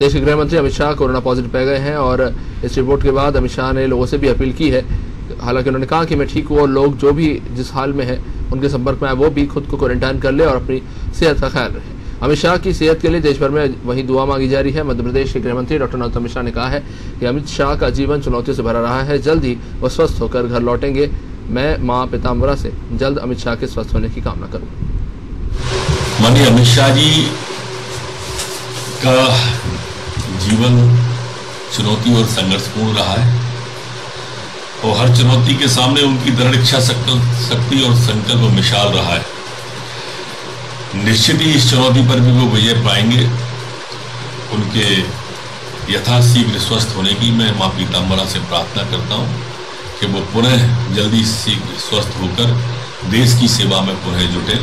देश के गृह मंत्री अमित शाह कोरोना पॉजिटिव पाए गए हैं और इस रिपोर्ट के बाद अमित शाह ने लोगों से भी अपील की है। हालाँकि उन्होंने कहा कि मैं ठीक हूँ और लोग जो भी जिस हाल में है, उनके संपर्क में आए, वो भी खुद को क्वारंटाइन कर ले और अपनी सेहत का ख्याल रखें। अमित शाह की सेहत के लिए देश भर में वही दुआ मांगी जा रही है। मध्य प्रदेश के गृह मंत्री डॉक्टर नरोत्तम मिश्रा ने कहा है कि अमित शाह का जीवन चुनौतियों से भरा रहा है। जल्द ही वह स्वस्थ होकर घर लौटेंगे। मैं माँ पिताम्बरा से जल्द अमित शाह के स्वस्थ होने की कामना करूँ माननीय अमित शाह जी का जीवन चुनौती और संघर्षपूर्ण रहा है। और हर चुनौती के सामने उनकी दृढ़ इच्छा शक्ति और संकल्प मिसाल रहा है। निश्चित ही इस चुनौती पर भी वो विजय पाएँगे। उनके यथाशीघ्र स्वस्थ होने की मैं माँ पीताम्बरा से प्रार्थना करता हूँ कि वो पुनः जल्दी शीघ्र स्वस्थ होकर देश की सेवा में पुनः जुटे।